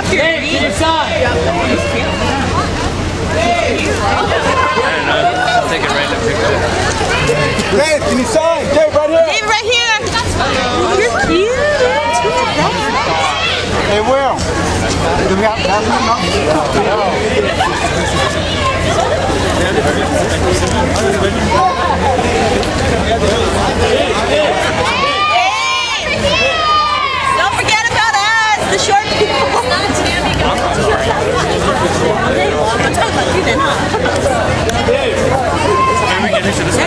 Up your hey, feet. Inside. I'll take a random picture. Dave, can you sign? Dave, right here. Dave, right here. You're cute. Hey, Will. Do we have that? No. Hey, hey. Don't forget about us, the short people. Can we get into this